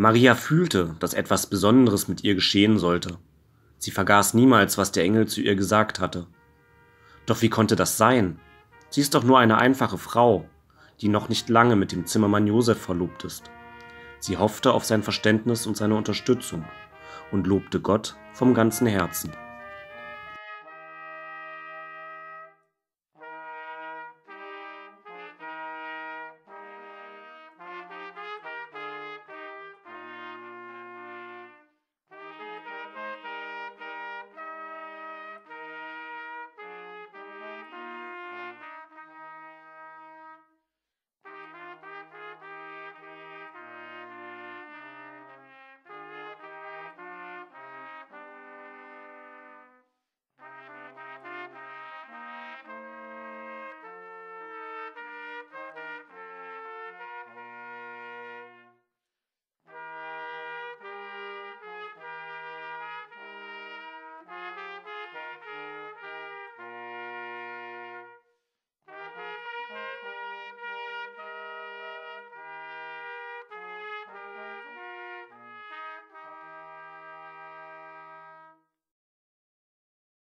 Maria fühlte, dass etwas Besonderes mit ihr geschehen sollte. Sie vergaß niemals, was der Engel zu ihr gesagt hatte. Doch wie konnte das sein? Sie ist doch nur eine einfache Frau, die noch nicht lange mit dem Zimmermann Josef verlobt ist. Sie hoffte auf sein Verständnis und seine Unterstützung und lobte Gott vom ganzen Herzen.